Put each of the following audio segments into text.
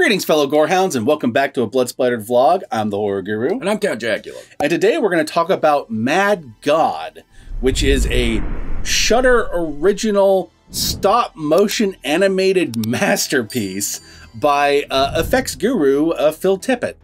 Greetings, fellow gorehounds, and welcome back to a blood splattered vlog. I'm the Horror Guru, and I'm Count Jackula. And today we're going to talk about Mad God, which is a Shudder original stop motion animated masterpiece by uh, effects guru uh, Phil Tippett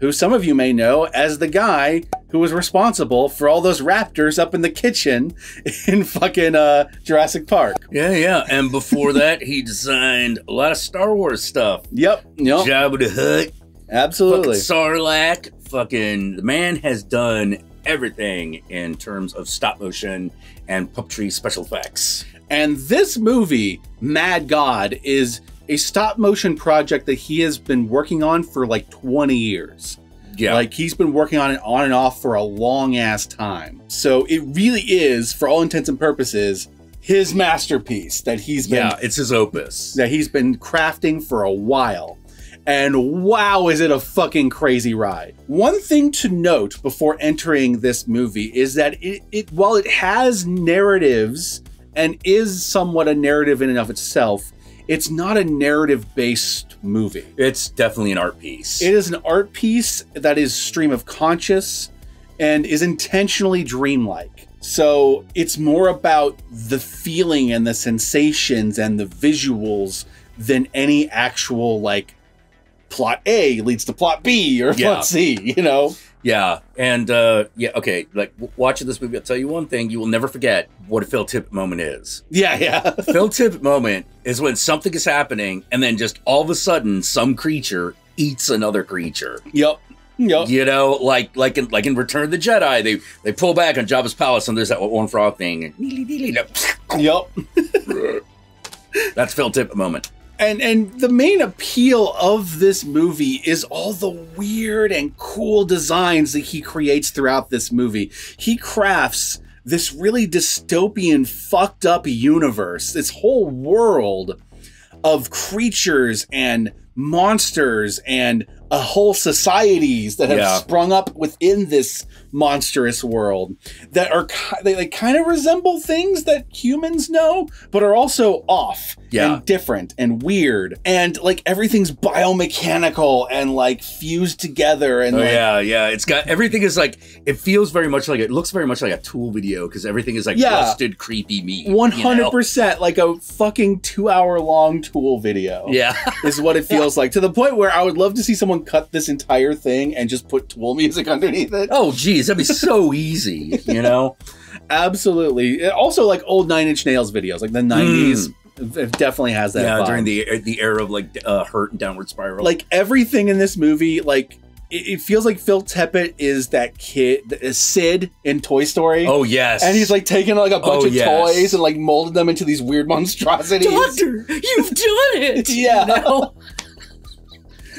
who some of you may know as the guy who was responsible for all those raptors up in the kitchen in fucking uh, Jurassic Park. Yeah, yeah. And before that, he designed a lot of Star Wars stuff. Yep. Yep. Jabba the Hutt. Absolutely. Fucking Sarlacc. Fucking the man has done everything in terms of stop motion and puppetry special effects. And this movie, Mad God, is a stop motion project that he has been working on for like 20 years. Yeah. Like he's been working on it on and off for a long ass time. So it really is, for all intents and purposes, his masterpiece that he's been Yeah, it's his opus. That he's been crafting for a while. And wow, is it a fucking crazy ride. One thing to note before entering this movie is that it, it while it has narratives and is somewhat a narrative in and of itself, it's not a narrative based movie. It's definitely an art piece. It is an art piece that is stream of conscious and is intentionally dreamlike. So it's more about the feeling and the sensations and the visuals than any actual like plot A leads to plot B or Yeah. plot C, you know? Yeah, and uh, yeah, okay. Like w- watching this movie, I'll tell you one thing: you will never forget what a Phil Tippett moment is. Yeah, yeah. Phil Tippett moment is when something is happening, and then just all of a sudden, some creature eats another creature. yep. Yep. You know, like like in like in Return of the Jedi, they they pull back on Jabba's palace, and there's that one frog thing. and Yep. That's Phil Tippett moment. And and the main appeal of this movie is all the weird and cool designs that he creates throughout this movie. He crafts this really dystopian fucked up universe, this whole world of creatures and monsters and a whole societies that have Yeah. sprung up within this monstrous world that are they, they kind of resemble things that humans know but are also off Yeah. and different and weird and like everything's biomechanical and like fused together and Oh like, yeah, yeah. It's got everything is like it feels very much like it looks very much like a tool video because everything is like Yeah. rusted, creepy meat. One you know? hundred percent, like a fucking two-hour-long tool video. Yeah. is what it feels like. To the point where I would love to see someone cut this entire thing and just put tool music underneath it. Oh geez, that'd be so easy. You know. Absolutely. Also, like old Nine Inch Nails videos, like the '90s, it definitely has that. yeah, vibe. during the the era of like uh, hurt and downward spiral. like everything in this movie, like it, feels like Phil Tippett is that kid, uh, Sid in Toy Story. oh yes, And he's like taking like a bunch Oh, of yes. toys and like molded them into these weird monstrosities. Doctor, you've done it. Yeah.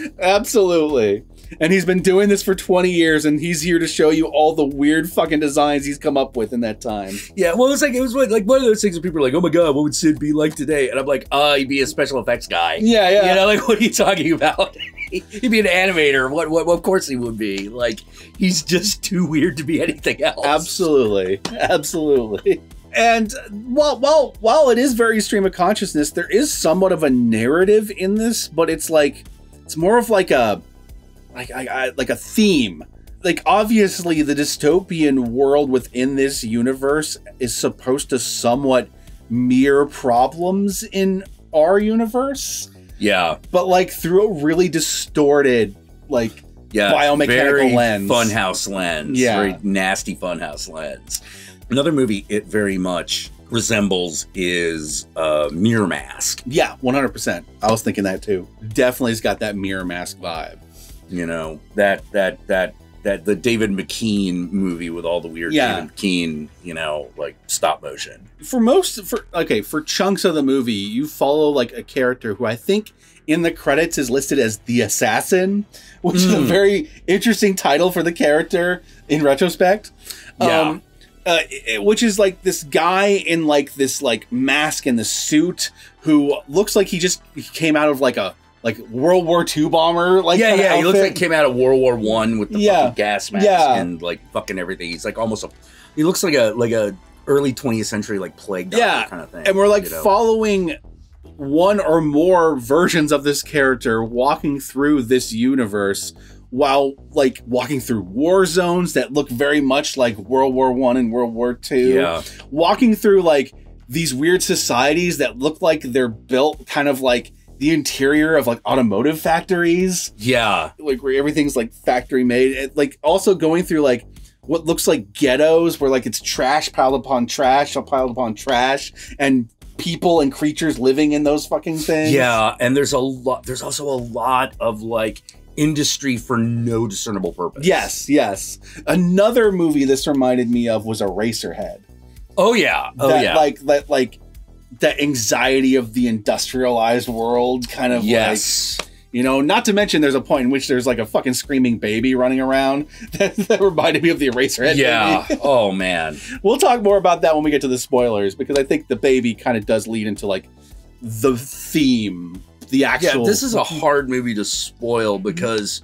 Absolutely. And he's been doing this for 20 years, and he's here to show you all the weird fucking designs he's come up with in that time. Yeah, well, it's like it was what- like one of those things where people are like, "Oh my god, what would Sid be like today?" And I'm like, "Uh, he'd be a special effects guy." Yeah, yeah. You know, like what are you talking about? he'd be an animator. What, what? Of course he would be. Like he's just too weird to be anything else. Absolutely. Absolutely. And while while while it is very stream of consciousness, there is somewhat of a narrative in this, but it's like it's more of like a like I, I, like a theme. Like obviously the dystopian world within this universe is supposed to somewhat mirror problems in our universe, Yeah, but like through a really distorted like yeah. Biomechanical very lens. funhouse lens. Yeah. very nasty funhouse lens. Another movie it very much resembles is uh, Mirror Mask. Yeah, one hundred percent. I was thinking that too. Definitely has got that mirror mask vibe. You know that that that that the David McKean movie with all the weird Yeah. David McKean, you know, like stop motion. For most, for okay, for chunks of the movie, you follow like a character who I think in the credits is listed as the assassin, which is a Mm. very interesting title for the character in retrospect. Yeah. uh, it- which is like this guy in like this like mask and the suit who looks like he just he came out of like a like World War II bomber. Like yeah, yeah. He looks like he came out of World War One with the Yeah. fucking gas mask Yeah. and like fucking everything. He's like almost a. He looks like a like a early 20th century like plague doctor Yeah, kind of thing. and we're like you know? following one or more versions of this character walking through this universe while like walking through war zones that look very much like World War One and World War Two. Yeah. Walking through like these weird societies that look like they're built kind of like the interior of like automotive factories, Yeah. like where everything's like factory made. It, like also going through like what looks like ghettos where like it's trash piled upon trash piled upon trash and people and creatures living in those fucking things. Yeah, and there's a lot. There's also a lot of like industry for no discernible purpose. Yes, yes. Another movie this reminded me of was Eraserhead. Oh yeah. Oh that, yeah. Like that like the anxiety of the industrialized world kind of like yes. you know, not to mention there's a point in which there's like a fucking screaming baby running around that, that reminded me of the Eraserhead yeah. oh man. We'll talk more about that when we get to the spoilers because I think the baby kind of does lead into like the theme, the Yeah. actual This is a hard movie to spoil because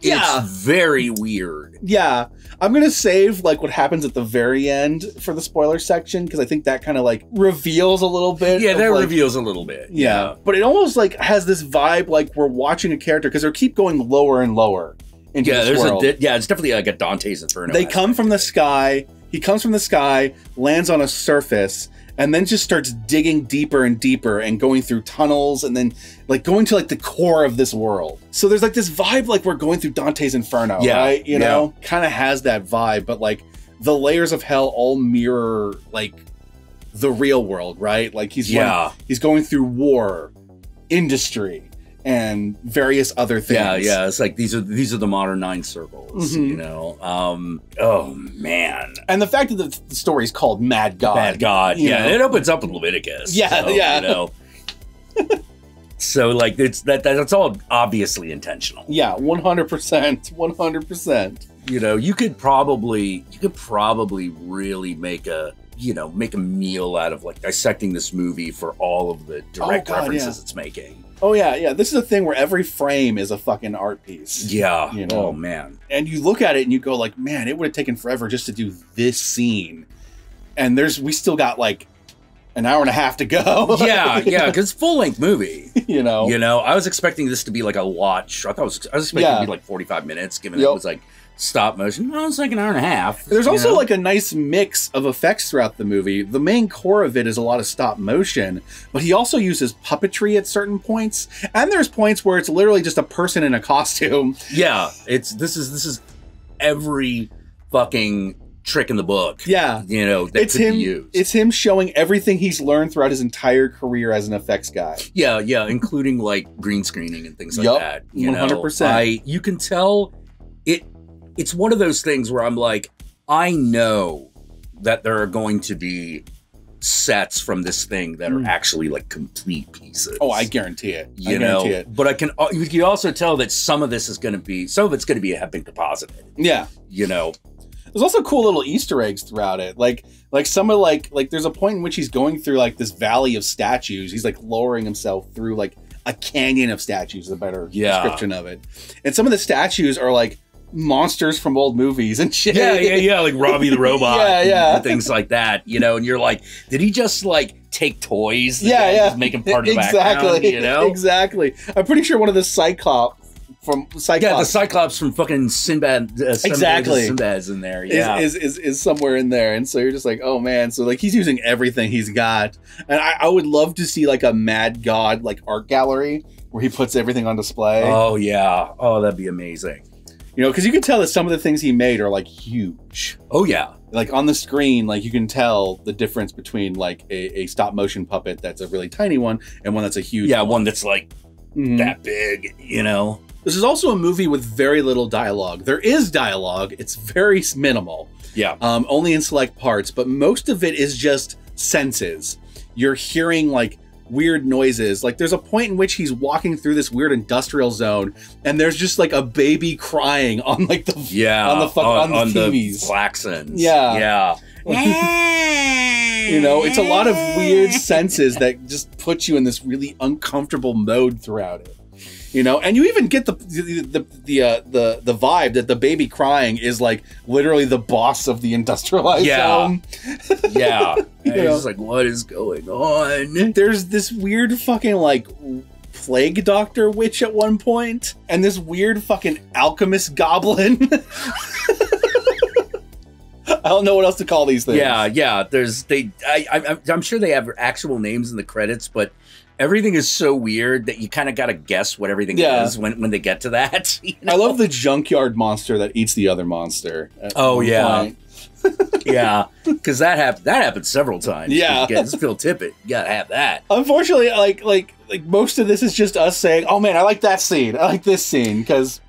Yeah. it's very weird. Yeah, I'm gonna save like what happens at the very end for the spoiler section because I think that kind of like reveals a little bit. Yeah, of, that like- reveals a little bit. Yeah, but it almost like has this vibe like we're watching a character because they keep going lower and lower into Yeah, there's world. a di- yeah, it's definitely like a Dante's Inferno. they come from the sky. He comes from the sky, lands on a surface, and then just starts digging deeper and deeper and going through tunnels and then like going to like the core of this world. So there's like this vibe like we're going through Dante's Inferno, Yeah, right? You know, kind of has that vibe, but like the layers of hell all mirror like the real world, right? Like he's running- Yeah. he's going through war, industry, and various other things. Yeah, yeah. It's like these are these are the modern nine circles, Mhm. you know. Um oh man. And the fact that the, story is called Mad God. Bad God. Yeah, know. it opens up in Leviticus. Yeah, so, yeah. You know. so like it's that that's all obviously intentional. Yeah, 100%. 100%. You know, you could probably you could probably really make a you know, make a meal out of like dissecting this movie for all of the direct Oh, God, references yeah. it's making. Oh, yeah, yeah. This is a thing where every frame is a fucking art piece. Yeah. You oh, know. Oh man. And you look at it and you go, like, man, it would have taken forever just to do this scene. And there's, we still got like an hour and a half to go. Yeah, yeah, because full length movie. you know? You know, I was expecting this to be like a lot. sh- I thought it was, I was expecting it Yeah. to be like forty five minutes, given Yep. it was like stop motion. No, it's like an hour and a half. There's also know? like a nice mix of effects throughout the movie. The main core of it is a lot of stop motion, but he also uses puppetry at certain points. And there's points where it's literally just a person in a costume. yeah. It's this is this is every fucking trick in the book. Yeah. you know that It's could him be used. it's him showing everything he's learned throughout his entire career as an effects guy. yeah, yeah, including like green screening and things like Yup, that. You 100%. I you can tell it. It's one of those things where I'm like, I know that there are going to be sets from this thing that are Mm. actually like complete pieces. Oh, I guarantee it. I you know, guarantee it. but I can. uh, You can also tell that some of this is going to be some of it's going to be have been composited. Yeah. You know, There's also cool little Easter eggs throughout it. Like like some of like like there's a point in which he's going through like this valley of statues. He's like lowering himself through like a canyon of statues, is a better Yeah. description of it. And some of the statues are like monsters from old movies and shit. yeah, yeah, yeah, like Robbie the robot, Yeah, yeah. and things like that. You know, and you're like, did he just like take toys? Yeah, and yeah. just make him part of the exactly. You know, Exactly. I'm pretty sure one of the Cyclops from Cyclops yeah, the Cyclops from fucking Sinbad. Uh, Sinbad- Exactly. Sinbad's in there. is, Yeah, is, is is somewhere in there and so you're just like oh man so like he's using everything he's got and I, I would love to see like a mad god like art gallery where he puts everything on display oh yeah, oh that'd be amazing. You know because you can tell that some of the things he made are like huge. Oh yeah, like on the screen like you can tell the difference between like a, a stop motion puppet that's a really tiny one and one that's a huge yeah, one. that's like Mhm. that big. You know, this is also a movie with very little dialogue. There is dialogue. It's very minimal. Yeah, um, only in select parts, but most of it is just senses. You're hearing like weird noises. Like there's a point in which he's walking through this weird industrial zone, and there's just like a baby crying on like the yeah, on the fuck- on the TVs. Flaxons. Yeah. yeah. you know, it's a lot of weird senses that just put you in this really uncomfortable mode throughout it. You know. And you even get the the the the, uh, the the vibe that the baby crying is like literally the boss of the industrialized Yeah. zone. Yeah. You know. it's like, what is going on? There's this weird fucking like plague doctor witch at one point, and this weird fucking alchemist goblin. I don't know what else to call these things. Yeah, yeah. There's they. I, I I'm- I'm sure they have actual names in the credits, but everything is so weird that you kind of got to guess what everything Yeah. is when when they get to that. you I love the junkyard monster that eats the other monster. Oh, yeah. yeah, because that happened. That happened several times. Yeah. yeah. It's Phil Tippett. You gotta have that. Unfortunately, like like like most of this is just us saying, "Oh man, I like that scene. I like this scene." Because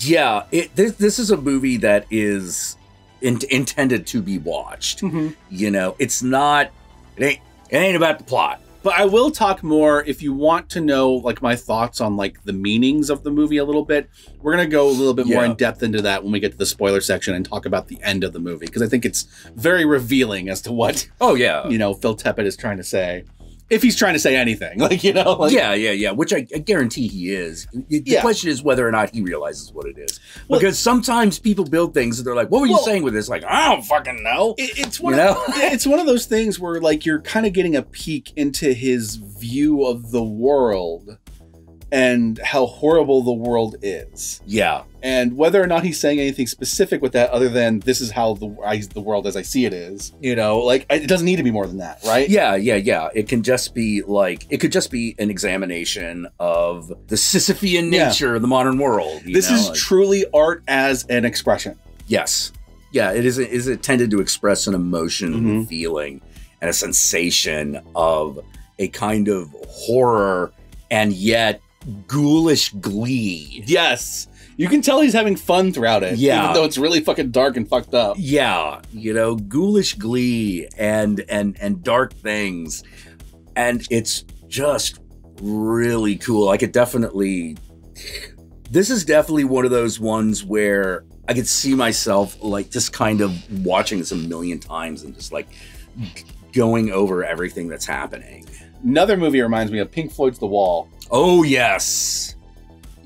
Yeah, it, this this is a movie that is in, intended to be watched. Mm-hmm. You know, it's not. It ain't. It ain't about the plot. But I will talk more if you want to know like my thoughts on like the meanings of the movie a little bit. We're gonna go a little bit more in depth into that when we get to the spoiler section and talk about the end of the movie because I think it's very revealing as to what Oh yeah, you know Phil Tippett is trying to say, if he's trying to say anything. Like you know, like, yeah, yeah, yeah. Which I, I guarantee he is. The Yeah. question is whether or not he realizes what it is. Well- because sometimes people build things and they're like, "What were you Well- saying with this?" Like, I don't fucking know. It- it's one You of, know? it's one of those things where like you're kind of getting a peek into his view of the world and how horrible the world is. Yeah, and whether or not he's saying anything specific with that other than this is how the I, the world as I see it is, you know, like it doesn't need to be more than that, right? yeah, yeah, yeah. It can just be like it could just be an examination of the Sisyphean Yeah. nature of the modern world. you This know? is Like- truly art as an expression. Yes. Yeah, it is is intended to express an emotion, and Mhm. feeling, and a sensation of a kind of horror and yet ghoulish glee. Yes. You can tell he's having fun throughout it. Yeah. Even though it's really fucking dark and fucked up. Yeah, you know, ghoulish glee and and and dark things. And it's just really cool. I could definitely this is definitely one of those ones where I could see myself like just kind of watching this a million times and just like going over everything that's happening. Another movie reminds me of Pink Floyd's The Wall. Oh yes.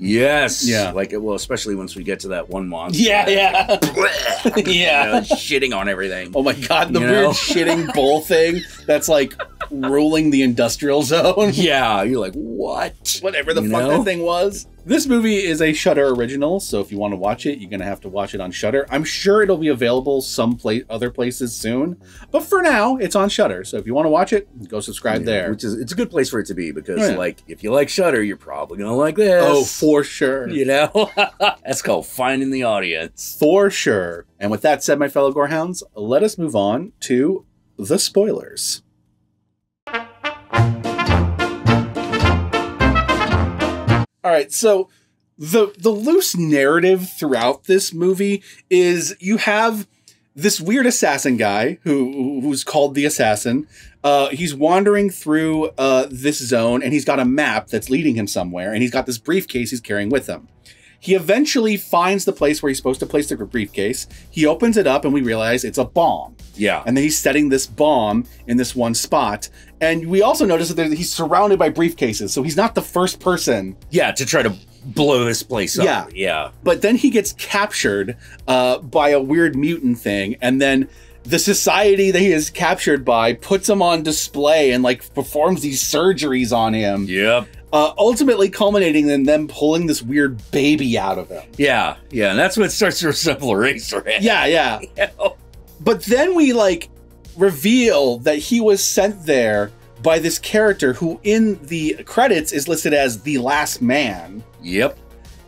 Yes. Yeah. Like it well, especially once we get to that one monster. Yeah, yeah. You yeah. know, shitting on everything. Oh my god, the You weird know? shitting bull thing that's like ruling the industrial zone. Yeah, you're like, what? whatever the You fuck know? that thing was. This movie is a Shudder original, so if you want to watch it, you're gonna have to watch it on Shudder. I'm sure it'll be available some place, other places soon, but for now, it's on Shudder. So if you want to watch it, go subscribe Yeah, there. Which is it's a good place for it to be because yeah. like if you like Shudder, you're probably gonna like this. Oh, for sure, you know? That's called finding the audience. for sure. And with that said, my fellow Gorehounds, let us move on to the spoilers. All right, so the the loose narrative throughout this movie is you have this weird assassin guy who who's called the assassin. Uh, he's wandering through uh, this zone and he's got a map that's leading him somewhere, and he's got this briefcase he's carrying with him. He eventually finds the place where he's supposed to place the briefcase. He opens it up, and we realize it's a bomb. Yeah. And then he's setting this bomb in this one spot. And we also notice that he's surrounded by briefcases, so he's not the first person Yeah, to try to blow this place up. Yeah. Yeah. but then he gets captured uh, by a weird mutant thing and then the society that he is captured by puts him on display and like performs these surgeries on him Yep. Uh, ultimately culminating in them pulling this weird baby out of him Yeah. Yeah. And that's when it starts to resemble Eraserhead. yeah yeah You know? but then we like reveal that he was sent there by this character who in the credits is listed as the last man Yep.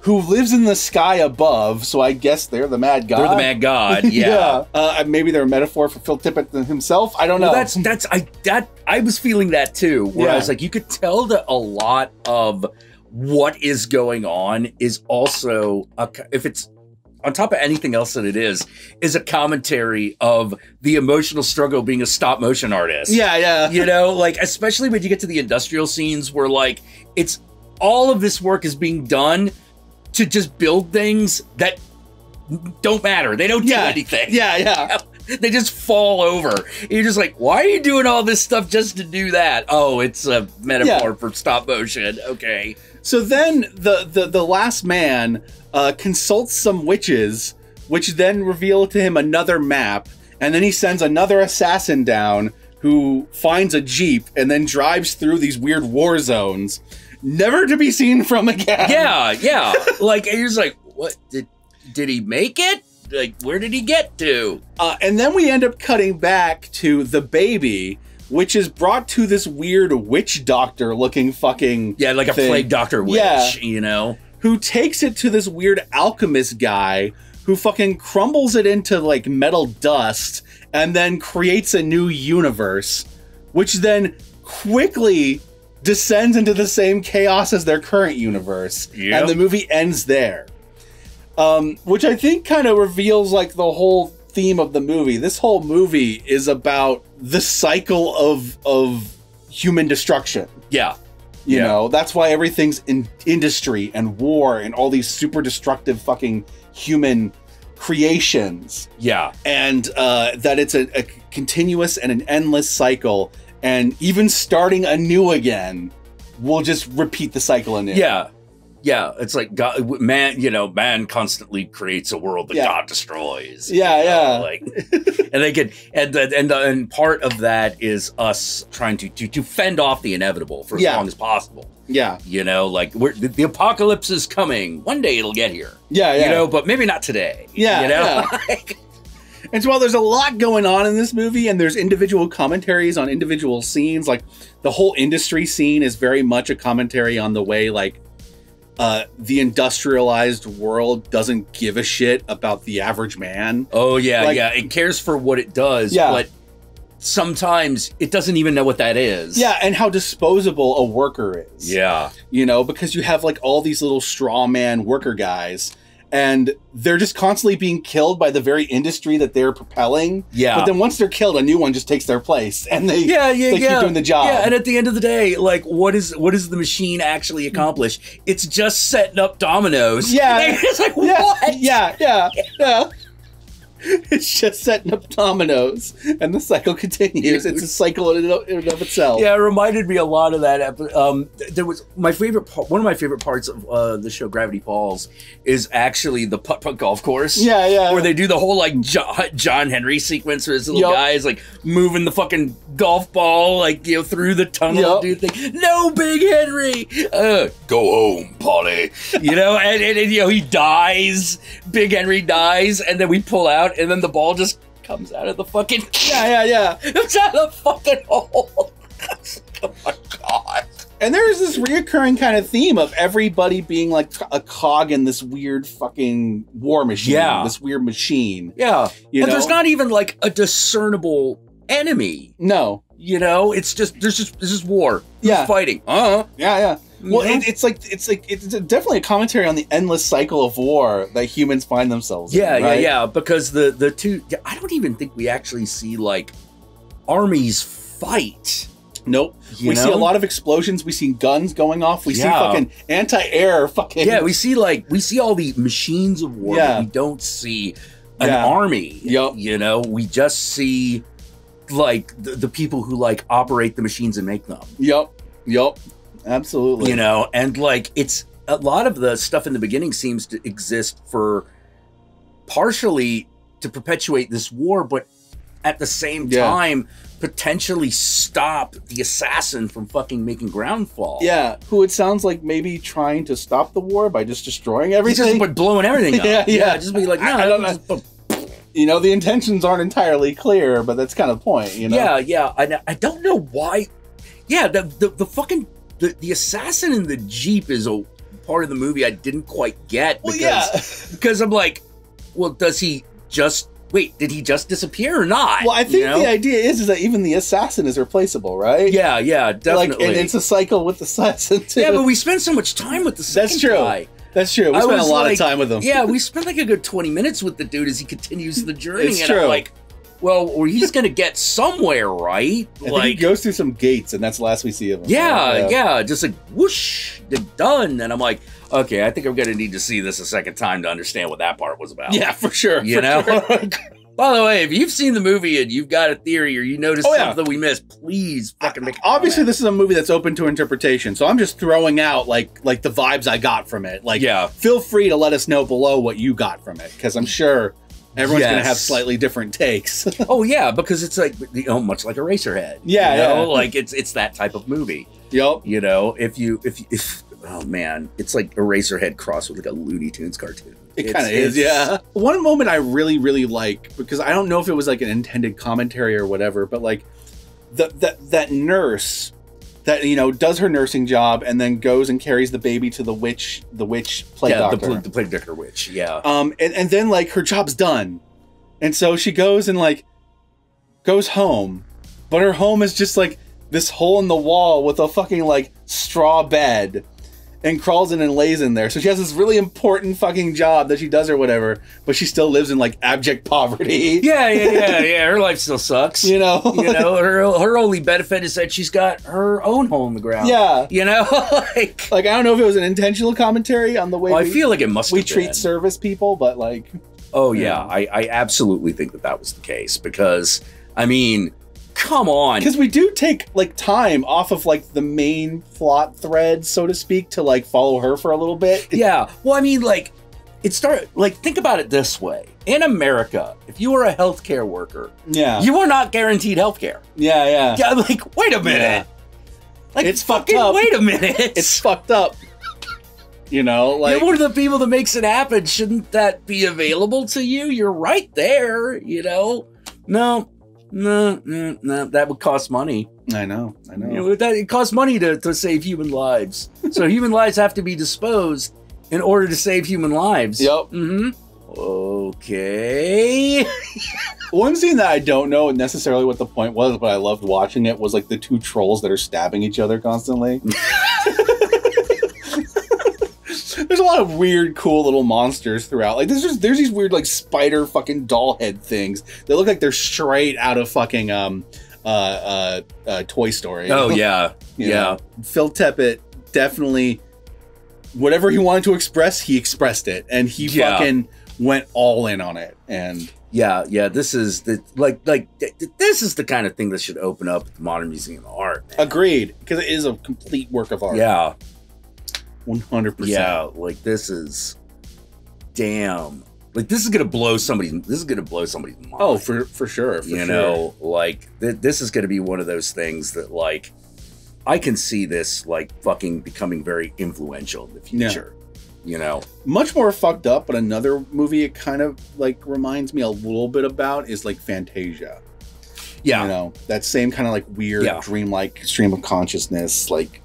Who lives in the sky above so i guess they're the mad god They're the mad god. Yeah. Uh, maybe they're a metaphor for Phil Tippett himself. I don't know. Well, that's that's I that I was feeling that too. Where I Yeah. was like, you could tell that a lot of what is going on is also a, if it's on top of anything else that it is is a commentary of the emotional struggle being a stop motion artist. yeah, yeah. you know, like especially when you get to the industrial scenes where like it's all of this work is being done to just build things that don't matter. They don't Yeah. do anything Yeah, yeah. they just fall over. You're just like, why are you doing all this stuff just to do that? Oh, it's a metaphor Yeah. for stop motion. Okay. So then the the the last man uh, consults some witches, which then reveal to him another map, and then he sends another assassin down who finds a jeep and then drives through these weird war zones, never to be seen from again. Yeah, yeah. like he was like, what did did he make it? Like, where did he get to? Uh, and then we end up cutting back to the baby, which is brought to this weird witch doctor looking fucking Yeah, like a plague doctor witch, Yeah. you know? who takes it to this weird alchemist guy who fucking crumbles it into like metal dust and then creates a new universe, which then quickly descends into the same chaos as their current universe. Yep. And the movie ends there. Um, which I think kind of reveals like the whole theme of the movie. This whole movie is about the cycle of of human destruction. Yeah. You Yeah. know, that's why everything's in industry and war and all these super destructive fucking human creations. Yeah. And uh, that it's a, a continuous and an endless cycle. And even starting anew again will just repeat the cycle anew. Yeah. Yeah. It's like God man, you know, man constantly creates a world that Yeah. God destroys. Yeah, you know, yeah. Like and they can and the, and the, and part of that is us trying to to, to fend off the inevitable for as Yeah. long as possible. Yeah. You know, like we're, the, the apocalypse is coming. One day it'll get here. Yeah. Yeah. You know, but maybe not today. Yeah, You know? yeah. And so while there's a lot going on in this movie, and there's individual commentaries on individual scenes, like the whole industry scene is very much a commentary on the way like uh, the industrialized world doesn't give a shit about the average man. oh yeah, Like- yeah. It cares for what it does, Yeah. but sometimes it doesn't even know what that is. Yeah, and how disposable a worker is. Yeah. you know, because you have like all these little straw man worker guys, and they're just constantly being killed by the very industry that they're propelling. Yeah. But then once they're killed, a new one just takes their place, and they yeah, yeah, they yeah. keep doing the job. Yeah, and at the end of the day, like, what is what does the machine actually accomplish? It's just setting up dominoes. Yeah. And it's like yeah, what? yeah, yeah, yeah. It's just setting up dominoes, and the cycle continues. It's a cycle in and of itself. Yeah, it reminded me a lot of that. epi- Um, there was my favorite part. One of my favorite parts of uh, the show Gravity Falls is actually the putt putt golf course. yeah, yeah. Where they do the whole like John, John Henry sequence where this little Yup. guy is like moving the fucking golf ball like you know through the tunnel and do thing. No, Big Henry, uh, go home, Polly. You know, and, and, and you know he dies. Big Henry dies, and then we pull out, and then the ball just comes out of the fucking yeah, yeah, yeah. it's out of the fucking hole. oh my god. And there is this reoccurring kind of theme of everybody being like a cog in this weird fucking war machine. Yeah. This weird machine. Yeah. You and know? there's not even like a discernible enemy. No. You know, it's just there's just this is war. Who's Yeah. fighting. Uh huh. Yeah, yeah. Well, it, it's like it's like it's definitely a commentary on the endless cycle of war that humans find themselves. yeah, in, right? yeah, yeah. Because the the two I don't even think we actually see like armies fight. Nope. You we see a lot of explosions. We see guns going off. We see fucking anti-air. Fucking Yeah, we see like we see all the machines of war, Yeah. but we don't see an Yeah. army. Yep. You know, we just see like the, the people who like operate the machines and make them. Yep. Yup. Absolutely. you know and like it's a lot of the stuff in the beginning seems to exist for partially to perpetuate this war but at the same Yeah. time potentially stop the assassin from fucking making ground fall Yeah. Who it sounds like maybe trying to stop the war by just destroying everything. just but blowing everything up. Yeah, yeah. just be like no I- I don't but- you know, the intentions aren't entirely clear, but that's kind of the point. You know. yeah yeah I, I don't know why yeah the the, the fucking the, the assassin in the jeep is a part of the movie i didn't quite get Well, because yeah. because I'm like, well, does he just wait? Did he just disappear or not? Well, I think You know? the idea is, is that even the assassin is replaceable, right? yeah, yeah, Like, definitely. and it's a cycle with the assassin too. yeah, but we spend so much time with the second That's true. guy. That's true. We I spent a lot like- of time with him. Yeah, we spent like a good twenty minutes with the dude as he continues the journey. It's and true. I'm like, well, or he's gonna get somewhere, right? I think he goes through some gates, and that's the last we see of him. yeah, uh, yeah, just like whoosh, done. And I'm like, okay, I think I'm gonna need to see this a second time to understand what that part was about. yeah, for sure. you for know. sure. By the way, if you've seen the movie and you've got a theory or you noticed Oh, yeah. something we missed, please fucking make. Obviously, this is a movie that's open to interpretation, so I'm just throwing out like like the vibes I got from it. Like, Yeah. feel free to let us know below what you got from it, because I'm sure everyone's gonna have slightly different takes. Oh yeah, because it's like you know, much like Eraserhead. Yeah, you know? yeah. like it's it's that type of movie. Yep. You know, if you if if oh man, it's like a Eraserhead crossed with like a Looney Tunes cartoon. It kind of is, yeah. One moment I really, really like because I don't know if it was like an intended commentary or whatever, but like the, that that nurse that you know does her nursing job and then goes and carries the baby to the witch, the witch play yeah, the, doctor. pl- the Plague Doctor Witch. Yeah, um, and, and then like her job's done, and so she goes and like goes home, but her home is just like this hole in the wall with a fucking like straw bed. And crawls in and lays in there. So she has this really important fucking job that she does or whatever, but she still lives in like abject poverty. yeah, yeah, yeah, yeah. Her life still sucks. You know? you know, her her only benefit is that she's got her own hole in the ground. yeah. you know, like. Like I don't know if it was an intentional commentary on the way Well, I we, feel like it must. we treat been. service people, but like Oh yeah, Yeah. I, I absolutely think that that was the case because I mean, come on, because we do take like time off of like the main plot thread, so to speak, to like follow her for a little bit. yeah. Well, I mean, like it started. Like think about it this way: in America, if you were a healthcare worker, Yeah. you are not guaranteed healthcare. yeah, yeah. Yeah, like wait a minute, Yeah. like It's fucked fucking up. wait a minute, It's fucked up. You know, like You're one of the people that makes it happen. Shouldn't that be available to you? You're right there. You know, no. No, no, no, that would cost money. I know, I know. You know, that, it costs money to, to save human lives. so human lives have to be disposed in order to save human lives. Yep. Mm-hmm. Okay. One scene that I don't know necessarily what the point was, but I loved watching it was like the two trolls that are stabbing each other constantly. There's a lot of weird, cool little monsters throughout. Like there's just there's these weird like spider fucking doll head things. They look like they're straight out of fucking um uh uh, uh Toy Story. Oh yeah, You yeah. know? Phil Tippett definitely whatever he wanted to express, he expressed it, and he Yeah. fucking went all in on it. And yeah, yeah. This is the like like th- th- this is the kind of thing that should open up the Modern Museum of Art. man. agreed, because it is a complete work of art. Yeah, one hundred percent. yeah. Like this is damn. Like this is gonna blow somebody's. This is gonna blow somebody's mind. Oh, for for sure. For you sure. know like th- this is going to be one of those things that like i can see this like fucking becoming very influential in the Yeah. future you know much more fucked up. But another movie it kind of like reminds me a little bit about is like Fantasia. yeah You know that same kind of like weird, Yeah. dreamlike stream of consciousness. Like yeah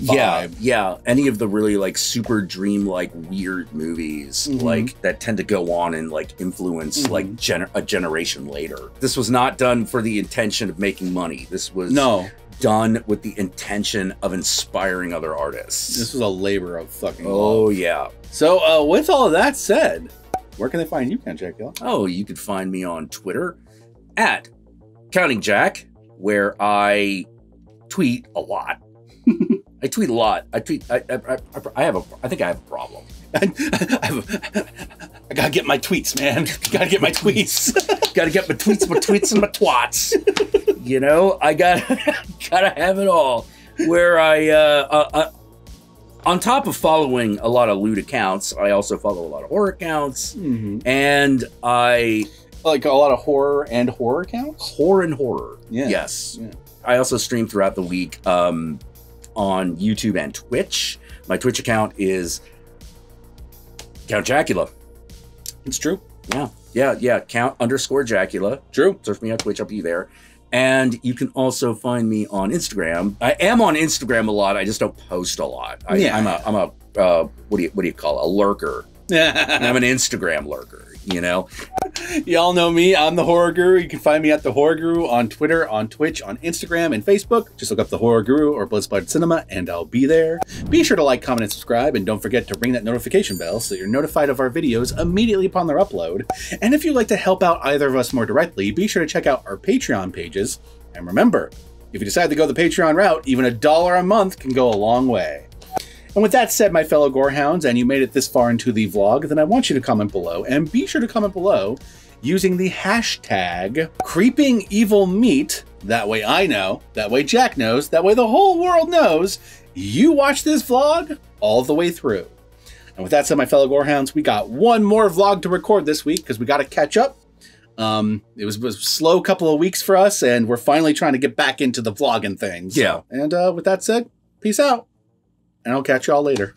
vibe. yeah any of the really like super dream like weird movies Mhm. like that tend to go on and like influence Mhm. like gener- a generation later this was not done for the intention of making money this was no, done with the intention of inspiring other artists this was a labor of fucking. oh love. yeah So uh, with all of that said, where can they find you, Ken Jack? Oh, you could find me on Twitter at Counting Jack, where I tweet a lot. I tweet a lot. I tweet. I, I, I, I have a. I think I have a problem. I, I gotta get my tweets, man. gotta get my tweets. Got to get my tweets, my tweets, and my twats. You know, I gotta gotta have it all. Where I, uh, uh, uh, on top of following a lot of loot accounts, I also follow a lot of horror accounts, Mhm. and I Like a lot of horror and horror accounts. horror and horror. Yeah. Yes. Yeah. I also stream throughout the week um, on YouTube and Twitch. My Twitch account is Count Jackula. It's true. Yeah, yeah, yeah. Count underscore Jackula. True. Search me on Twitch. I'll be there. And you can also find me on Instagram. I am on Instagram a lot. I just don't post a lot. I, Yeah. I'm a, I'm a, uh, what do you, what do you call it? A lurker. Yeah. I'm an Instagram lurker. You know. Y'all know me. I'm the Horror Guru. You can find me at the Horror Guru on Twitter, on Twitch, on Instagram, and Facebook. Just look up the Horror Guru or Bloodspotted Cinema, and I'll be there. Be sure to like, comment, and subscribe, and don't forget to ring that notification bell so you're notified of our videos immediately upon their upload. And if you'd like to help out either of us more directly, be sure to check out our Patreon pages. And remember, if you decide to go the Patreon route, even a dollar a month can go a long way. And with that said, my fellow Gorehounds, and you made it this far into the vlog, then I want you to comment below, and be sure to comment below using the hashtag creeping evil meat. That way I know, that way Jack knows, that way the whole world knows you watched this vlog all the way through. And with that said, my fellow Gorehounds, we got one more vlog to record this week because we got to catch up. Um, it was, was a slow couple of weeks for us, and we're finally trying to get back into the vlogging things. Yeah. And uh, with that said, peace out, and I'll catch y'all later.